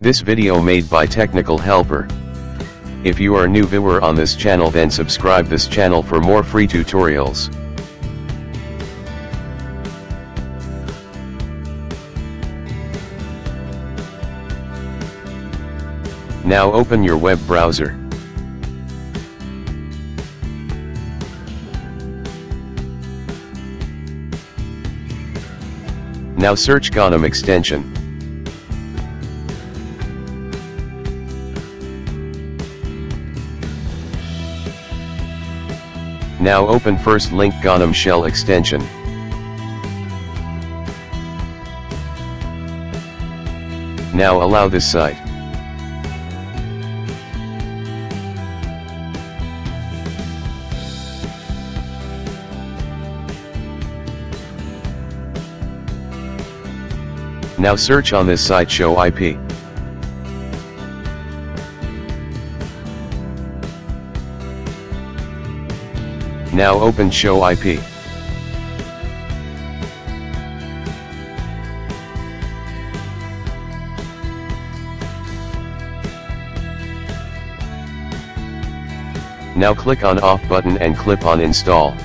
This video made by Technical Helper. If you are new viewer on this channel then subscribe this channel for more free tutorials. Now open your web browser. Now search GNOME extension. Now open first link GNOME shell extension. Now allow this site. Now search on this site show IP. Now open show IP. Now click on off button and click on install.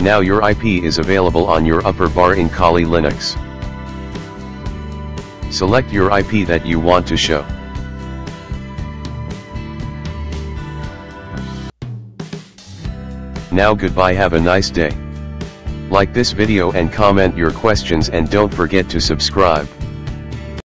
Now your IP is available on your upper bar in Kali Linux. Select your IP that you want to show. Now goodbye have a nice day. Like this video and comment your questions and don't forget to subscribe.